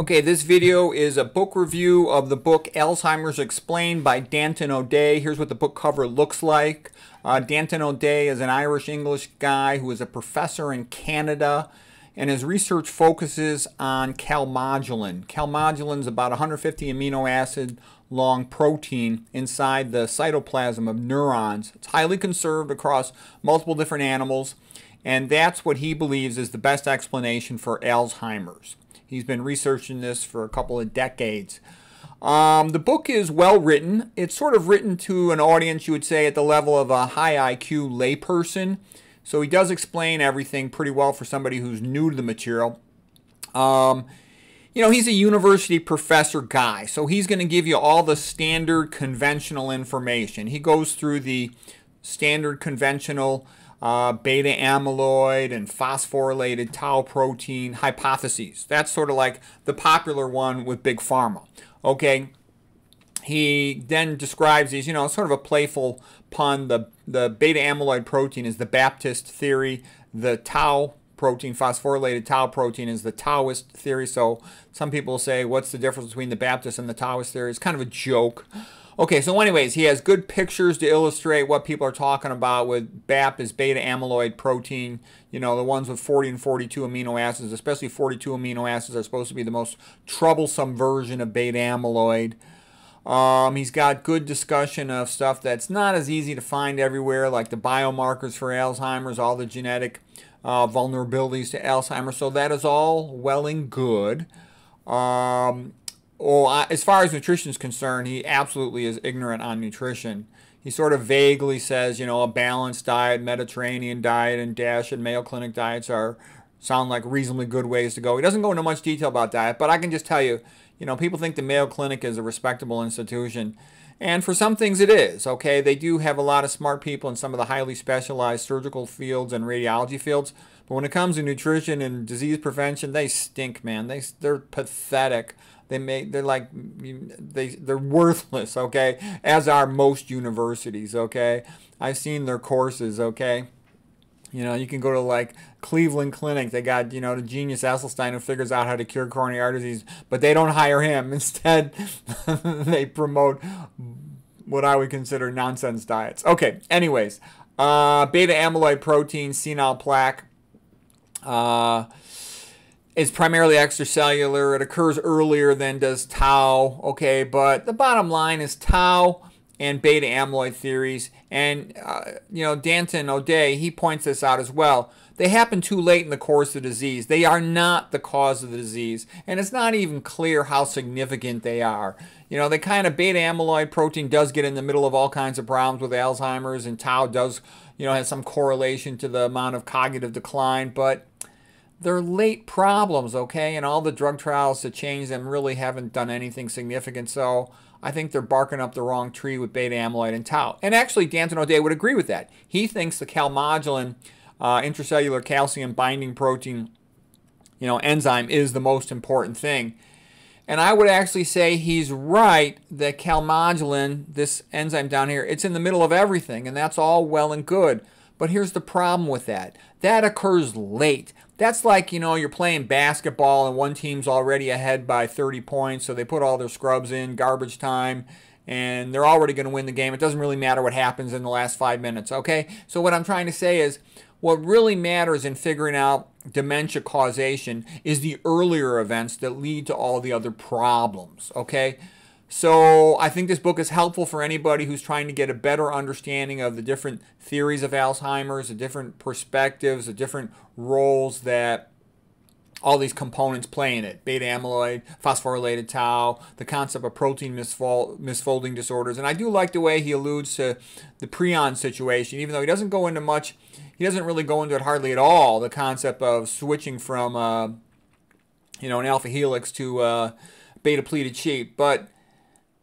Okay, this video is a book review of the book Alzheimer's Explained by Danton O'Day. Here's what the book cover looks like. Uh, Danton O'Day is an Irish-English guy who is a professor in Canada, and his research focuses on calmodulin. Calmodulin is about 150 amino acid long protein inside the cytoplasm of neurons. It's highly conserved across multiple different animals, and that's what he believes is the best explanation for Alzheimer's. He's been researching this for a couple of decades. Um, the book is well written. It's sort of written to an audience, you would say, at the level of a high IQ layperson. So he does explain everything pretty well for somebody who's new to the material. Um, you know, he's a university professor guy, so he's going to give you all the standard conventional information. He goes through the standard conventional uh, beta amyloid and phosphorylated tau protein hypotheses. That's sort of like the popular one with Big Pharma. Okay, he then describes these, you know, sort of a playful pun. The, the beta amyloid protein is the Baptist theory, the tau protein, phosphorylated tau protein, is the Taoist theory. So some people say, what's the difference between the Baptist and the Taoist theory? It's kind of a joke. Okay, so anyways, he has good pictures to illustrate what people are talking about with BAP is beta amyloid protein. You know, the ones with 40 and 42 amino acids, especially 42 amino acids, are supposed to be the most troublesome version of beta amyloid. Um, he's got good discussion of stuff that's not as easy to find everywhere, like the biomarkers for Alzheimer's, all the genetic uh, vulnerabilities to Alzheimer's. So that is all well and good. Um, well, as far as nutrition is concerned, he absolutely is ignorant on nutrition. He sort of vaguely says, you know, a balanced diet, Mediterranean diet, and DASH and Mayo Clinic diets are sound like reasonably good ways to go. He doesn't go into much detail about diet, but I can just tell you, you know, people think the Mayo Clinic is a respectable institution. And for some things it is, okay? They do have a lot of smart people in some of the highly specialized surgical fields and radiology fields. But when it comes to nutrition and disease prevention, they stink, man. They, they're pathetic. They make they're like they they're worthless, okay? As are most universities, okay? I've seen their courses, okay? You know, you can go to like Cleveland Clinic. They got, you know, the genius Esselstyn who figures out how to cure coronary artery disease, but they don't hire him. Instead, they promote what I would consider nonsense diets. Okay, anyways, uh, beta amyloid protein, senile plaque. Uh, is primarily extracellular. It occurs earlier than does tau, okay? But the bottom line is tau and beta amyloid theories. And, uh, you know, Danton O'Day, he points this out as well. They happen too late in the course of the disease. They are not the cause of the disease. And it's not even clear how significant they are. You know, the kind of beta amyloid protein does get in the middle of all kinds of problems with Alzheimer's, and tau does, you know, has some correlation to the amount of cognitive decline. But they're late problems, okay? And all the drug trials to change them really haven't done anything significant. So I think they're barking up the wrong tree with beta amyloid and tau. And actually, Danton O'Day would agree with that. He thinks the calmodulin uh, intracellular calcium binding protein, you know, enzyme is the most important thing. And I would actually say he's right that calmodulin, this enzyme down here, it's in the middle of everything, and that's all well and good. But here's the problem with that. That occurs late. That's like, you know, you're playing basketball and one team's already ahead by 30 points, so they put all their scrubs in, garbage time, and they're already going to win the game. It doesn't really matter what happens in the last five minutes, okay? So what I'm trying to say is, what really matters in figuring out dementia causation is the earlier events that lead to all the other problems, okay? So I think this book is helpful for anybody who's trying to get a better understanding of the different theories of Alzheimer's, the different perspectives, the different roles that all these components play in it. Beta amyloid, phosphorylated tau, the concept of protein misfold, misfolding disorders. And I do like the way he alludes to the prion situation, even though he doesn't go into much, he doesn't really go into it hardly at all, the concept of switching from, uh, you know, an alpha helix to uh, beta pleated sheet. But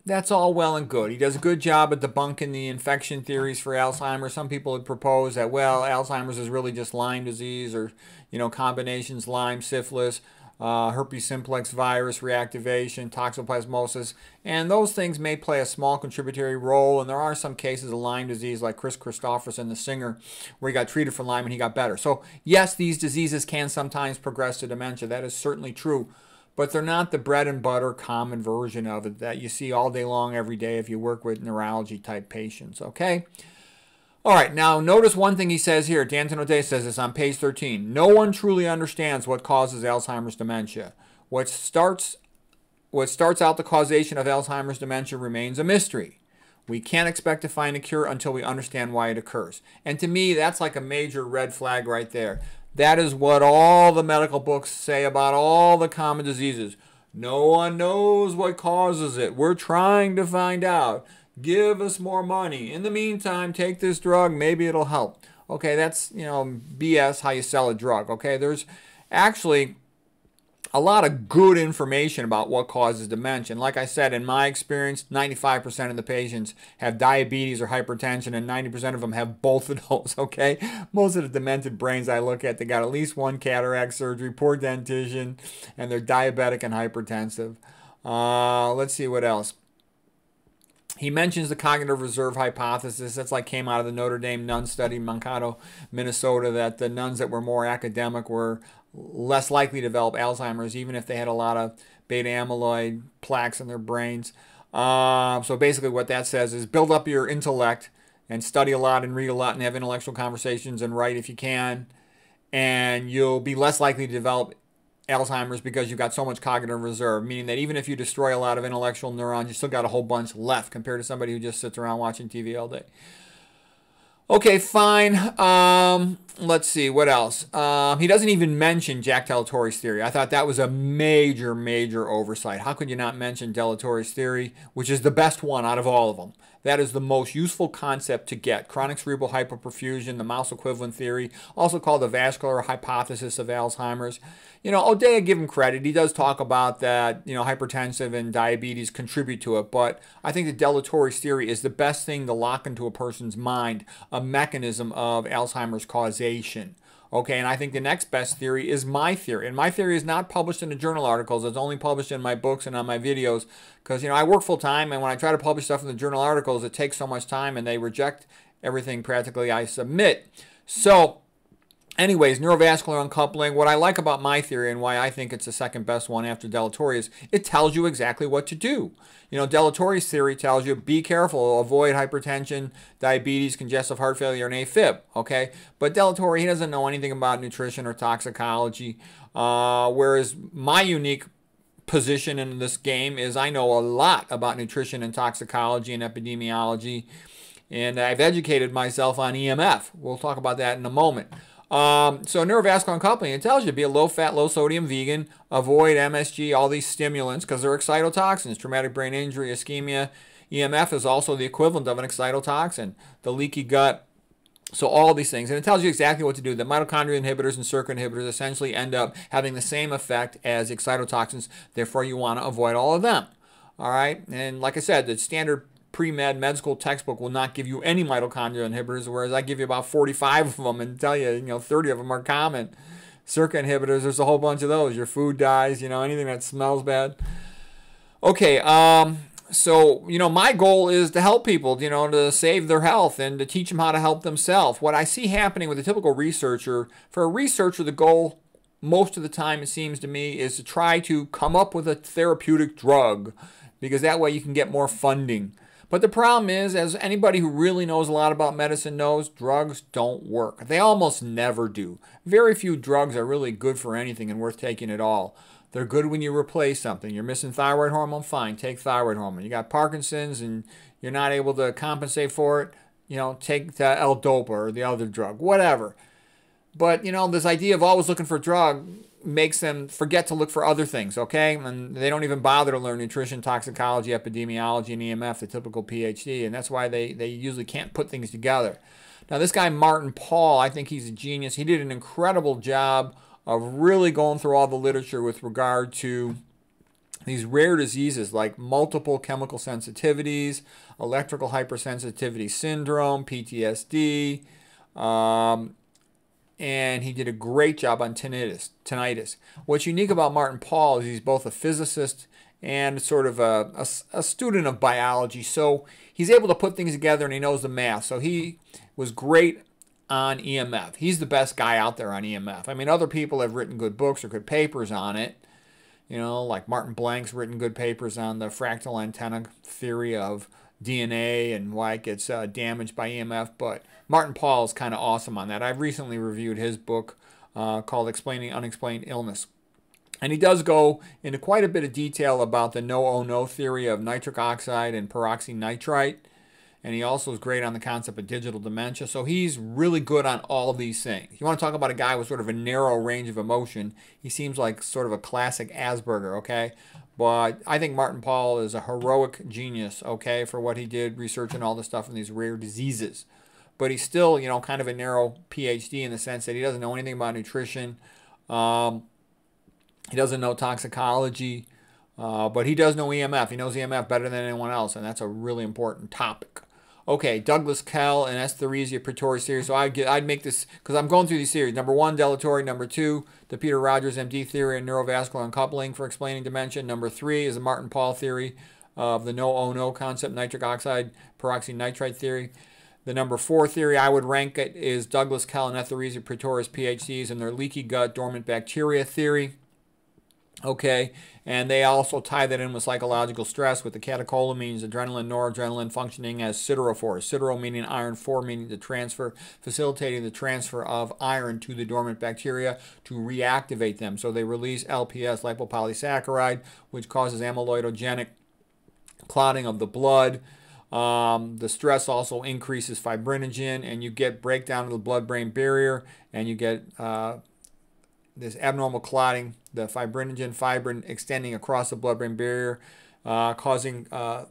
that's all well and good. He does a good job at debunking the infection theories for Alzheimer's. Some people would proposed that, well, Alzheimer's is really just Lyme disease or, you know, combinations Lyme, syphilis, uh, herpes simplex virus reactivation, toxoplasmosis, and those things may play a small contributory role. And there are some cases of Lyme disease, like Kris Kristofferson, the singer, where he got treated for Lyme and he got better. So, yes, these diseases can sometimes progress to dementia. That is certainly true. But they're not the bread and butter common version of it that you see all day long every day if you work with neurology type patients, okay? All right, now notice one thing he says here. Danton O'Day says this on page 13. No one truly understands what causes Alzheimer's dementia. What starts what starts out the causation of Alzheimer's dementia remains a mystery. We can't expect to find a cure until we understand why it occurs. And to me, that's like a major red flag right there. That is what all the medical books say about all the common diseases. No one knows what causes it. We're trying to find out. Give us more money. In the meantime, take this drug. Maybe it'll help. Okay, that's, you know, BS how you sell a drug. Okay, there's actually a lot of good information about what causes dementia. And like I said, in my experience, 95% of the patients have diabetes or hypertension, and 90% of them have both of those, okay? Most of the demented brains I look at, they got at least one cataract surgery, poor dentition, and they're diabetic and hypertensive. Uh, let's see what else. He mentions the cognitive reserve hypothesis. That's like came out of the Notre Dame nun study in Mankato, Minnesota, that the nuns that were more academic were less likely to develop Alzheimer's, even if they had a lot of beta amyloid plaques in their brains. Um, so basically, what that says is build up your intellect and study a lot and read a lot and have intellectual conversations and write if you can, and you'll be less likely to develop Alzheimer's because you've got so much cognitive reserve, meaning that even if you destroy a lot of intellectual neurons, you still got a whole bunch left compared to somebody who just sits around watching TV all day. Okay, fine. Um, let's see, what else? Um, he doesn't even mention Jack de la Torre's theory. I thought that was a major, major oversight. How could you not mention de la Torre's theory, which is the best one out of all of them? That is the most useful concept to get. Chronic cerebral hypoperfusion, the mouse equivalent theory, also called the vascular hypothesis of Alzheimer's. You know, I give him credit. He does talk about that, you know, hypertensive and diabetes contribute to it, but I think the de la Torre's theory is the best thing to lock into a person's mind, a mechanism of Alzheimer's causation. Okay, and I think the next best theory is my theory. And my theory is not published in the journal articles. It's only published in my books and on my videos. Because, you know, I work full time, and when I try to publish stuff in the journal articles, it takes so much time, and they reject everything practically I submit. So, Anyways, neurovascular uncoupling. What I like about my theory and why I think it's the second best one after de la Torre is it tells you exactly what to do. You know, de la Torre's theory tells you be careful, avoid hypertension, diabetes, congestive heart failure, and AFib. Okay, but de la Torre he doesn't know anything about nutrition or toxicology. Uh, whereas my unique position in this game is I know a lot about nutrition and toxicology and epidemiology, and I've educated myself on EMF. We'll talk about that in a moment. Um, so neurovascular uncoupling, it tells you to be a low-fat, low-sodium vegan, avoid MSG, all these stimulants because they're excitotoxins, traumatic brain injury, ischemia. EMF is also the equivalent of an excitotoxin. The leaky gut, so all these things, and it tells you exactly what to do. The mitochondrial inhibitors and SERCA inhibitors essentially end up having the same effect as excitotoxins. Therefore, you want to avoid all of them. All right, and like I said, the standard pre-med med school textbook will not give you any mitochondrial inhibitors, whereas I give you about 45 of them and tell you, you know, 30 of them are common. SERCA inhibitors, there's a whole bunch of those. Your food dyes, you know, anything that smells bad. Okay, um, so, you know, my goal is to help people, you know, to save their health and to teach them how to help themselves. What I see happening with a typical researcher, for a researcher, the goal most of the time, it seems to me, is to try to come up with a therapeutic drug because that way you can get more funding. But the problem is, as anybody who really knows a lot about medicine knows, drugs don't work. They almost never do. Very few drugs are really good for anything and worth taking at all. They're good when you replace something. You're missing thyroid hormone, fine, take thyroid hormone. You got Parkinson's and you're not able to compensate for it, you know, take the L-Dopa or the other drug, whatever. But, you know, this idea of always looking for a drug, makes them forget to look for other things, okay? And they don't even bother to learn nutrition, toxicology, epidemiology, and EMF, the typical PhD, and that's why they, they usually can't put things together. Now, this guy, Martin Pall, I think he's a genius. He did an incredible job of really going through all the literature with regard to these rare diseases like multiple chemical sensitivities, electrical hypersensitivity syndrome, PTSD, um, and he did a great job on tinnitus. tinnitus. What's unique about Martin Pall is he's both a physicist and sort of a, a, a, student of biology. So he's able to put things together and he knows the math. So he was great on EMF. He's the best guy out there on EMF. I mean, other people have written good books or good papers on it. You know, like Martin Blank's written good papers on the fractal antenna theory of DNA and why it gets uh, damaged by EMF. But Martin Pall is kind of awesome on that. I've recently reviewed his book uh, called Explaining Unexplained Illness. And he does go into quite a bit of detail about the no-oh-no theory of nitric oxide and peroxynitrite. And he also is great on the concept of digital dementia. So he's really good on all these things. You want to talk about a guy with sort of a narrow range of emotion. He seems like sort of a classic Asperger, okay? But I think Martin Pall is a heroic genius, okay, for what he did researching all this stuff in these rare diseases. But he's still, you know, kind of a narrow PhD in the sense that he doesn't know anything about nutrition. Um, he doesn't know toxicology, uh, but he does know EMF. He knows EMF better than anyone else, and that's a really important topic. Okay, Douglas Kell and Etheresia Pretori series. So I'd, get, I'd make this, because I'm going through these series. Number one, de la Torre. Number two, the Peter Rogers MD theory and neurovascular uncoupling for explaining dementia. Number three is the Martin Pall theory of the no-oh-no concept, nitric oxide peroxynitrite theory. The number four theory I would rank it is Douglas Etheresia Pretorius PhDs and their leaky gut dormant bacteria theory. Okay, and they also tie that in with psychological stress with the catecholamines, adrenaline, noradrenaline functioning as siderophores. Sidero meaning iron, 4 meaning the transfer, facilitating the transfer of iron to the dormant bacteria to reactivate them. So they release LPS, lipopolysaccharide, which causes amyloidogenic clotting of the blood. Um, the stress also increases fibrinogen, and you get breakdown of the blood-brain barrier, and you get uh, this abnormal clotting, the fibrinogen fibrin extending across the blood-brain barrier, uh, causing uh,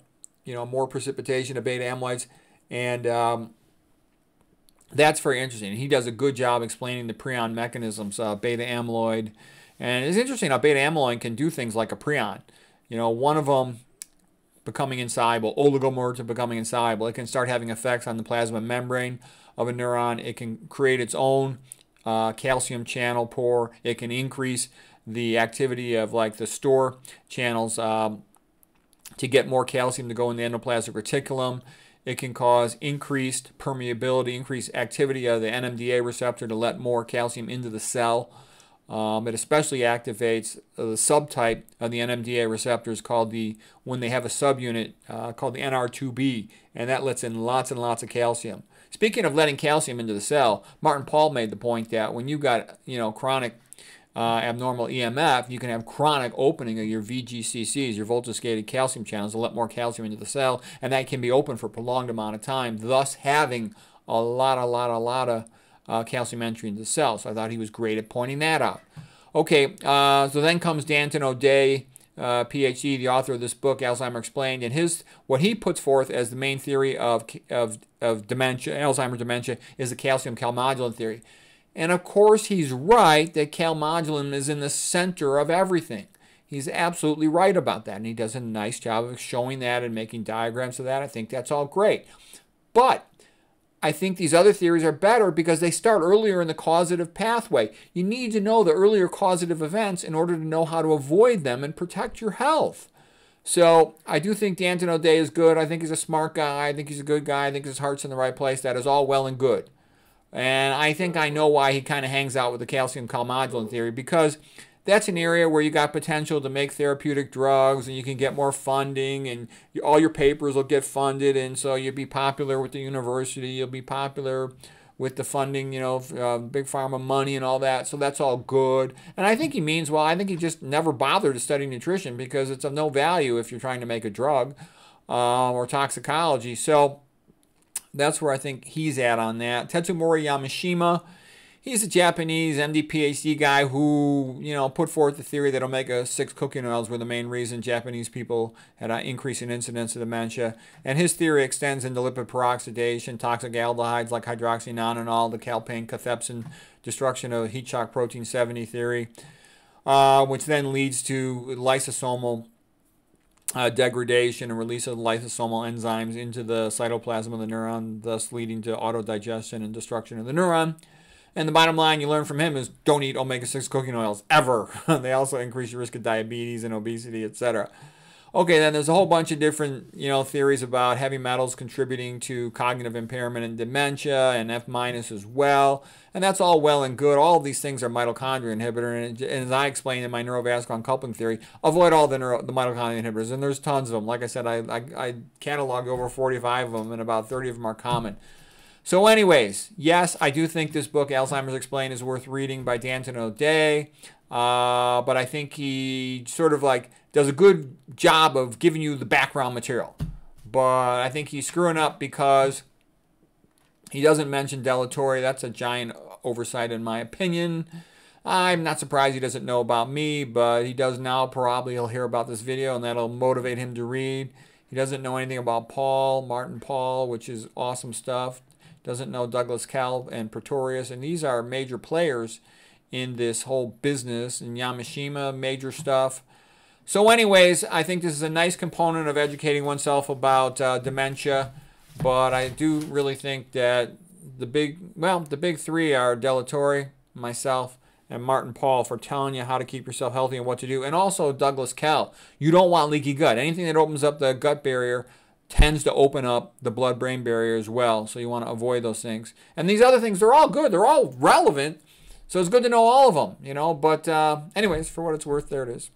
you know more precipitation of beta amyloids, and um, that's very interesting. He does a good job explaining the prion mechanisms beta amyloid, and it's interesting how beta amyloid can do things like a prion. You know, one of them becoming insoluble, oligomers are becoming insoluble. It can start having effects on the plasma membrane of a neuron. It can create its own uh, calcium channel pore. It can increase the activity of like the store channels um, to get more calcium to go in the endoplasmic reticulum. It can cause increased permeability, increased activity of the NMDA receptor to let more calcium into the cell. Um, it especially activates the subtype of the NMDA receptors called the, when they have a subunit uh, called the NR2B, and that lets in lots and lots of calcium. Speaking of letting calcium into the cell, Martin Pall made the point that when you've got you know chronic uh, abnormal EMF, you can have chronic opening of your VGCCs, your voltage gated calcium channels, to let more calcium into the cell, and that can be open for a prolonged amount of time, thus having a lot, a lot, a lot of uh, calcium entry into the cell. So I thought he was great at pointing that out. Okay, uh, so then comes Danton O'Day uh, PhD, the author of this book, Alzheimer Explained, and his what he puts forth as the main theory of of, of dementia, Alzheimer's dementia, is the calcium calmodulin theory. And of course, he's right that calmodulin is in the center of everything. He's absolutely right about that, and he does a nice job of showing that and making diagrams of that. I think that's all great. But I think these other theories are better because they start earlier in the causative pathway. You need to know the earlier causative events in order to know how to avoid them and protect your health. So I do think Danton O'Day is good. I think he's a smart guy. I think he's a good guy. I think his heart's in the right place. That is all well and good. And I think I know why he kind of hangs out with the calcium calmodulin theory because that's an area where you got potential to make therapeutic drugs and you can get more funding and all your papers will get funded and so you'll be popular with the university you'll be popular with the funding you know uh, big pharma money and all that. So that's all good. And i think he means well i think he just never bothered to study nutrition because it's of no value if you're trying to make a drug uh, or toxicology. So that's where i think he's at on that. Tetsumori yamashima he's a Japanese MD PhD guy who, you know, put forth the theory that omega-6 cooking oils were the main reason Japanese people had an increase in incidence of dementia. And his theory extends into lipid peroxidation, toxic aldehydes like hydroxynonenal, the calpain cathepsin destruction of heat shock protein 70 theory, uh, which then leads to lysosomal uh, degradation and release of lysosomal enzymes into the cytoplasm of the neuron, thus leading to autodigestion and destruction of the neuron. And the bottom line you learn from him is don't eat omega 6 cooking oils ever. they also increase your risk of diabetes and obesity, etc. Okay, then there's a whole bunch of different, you know, theories about heavy metals contributing to cognitive impairment and dementia and F minus as well. And that's all well and good. All these things are mitochondria inhibitor. And, as I explained in my neurovascular uncoupling theory, avoid all the, neuro, the mitochondria inhibitors. And there's tons of them. Like I said, I, I, I cataloged over 45 of them, and about 30 of them are common. So, anyways, yes, I do think this book, Alzheimer's Explained, is worth reading by Danton O'Day. Uh, but I think he sort of like does a good job of giving you the background material. But I think he's screwing up because he doesn't mention de la Torre. That's a giant oversight in my opinion. I'm not surprised he doesn't know about me, but he does now. Probably he'll hear about this video and that'll motivate him to read. He doesn't know anything about Pall, Martin Pall, which is awesome stuff. Doesn't know Douglas Kell and Pretorius, and these are major players in this whole business. And Yamashima, major stuff. So, anyways, I think this is a nice component of educating oneself about uh, dementia. But I do really think that the big, well, the big three are de la Torre, myself, and Martin Pall for telling you how to keep yourself healthy and what to do. And also Douglas Kell. You don't want leaky gut. Anything that opens up the gut barrier tends to open up the blood brain barrier as well. So you want to avoid those things. And these other things, they're all good. They're all relevant. So it's good to know all of them, you know. But, uh, anyways, for what it's worth, there it is.